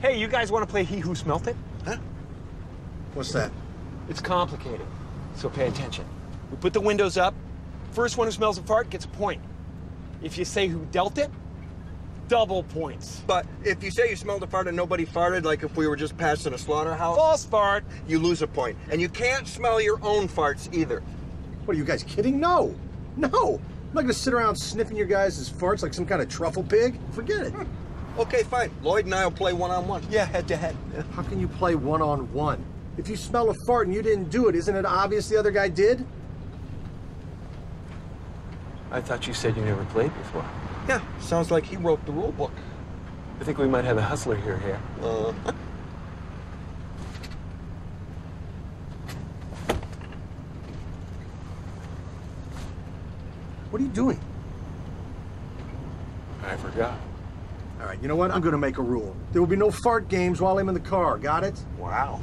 Hey, you guys want to play He Who Smelt It? Huh? What's that? It's complicated, so pay attention. We put the windows up. First one who smells a fart gets a point. If you say who dealt it, double points. But if you say you smelled a fart and nobody farted, like if we were just passing a slaughterhouse, False fart. you lose a point. And you can't smell your own farts either. What are you guys kidding? No. No. I'm not gonna sit around sniffing your guys' farts like some kind of truffle pig. Forget it. Hmm. Okay, fine. Lloyd and I'll play one on one. Yeah, head to head. How can you play one on one? If you smell a fart and you didn't do it, isn't it obvious the other guy did? I thought you said you never played before. Yeah, sounds like he wrote the rule book. I think we might have a hustler here, here. Uh, What are you doing? I forgot. All right, you know what? I'm gonna make a rule. There will be no fart games while I'm in the car. Got it? wow.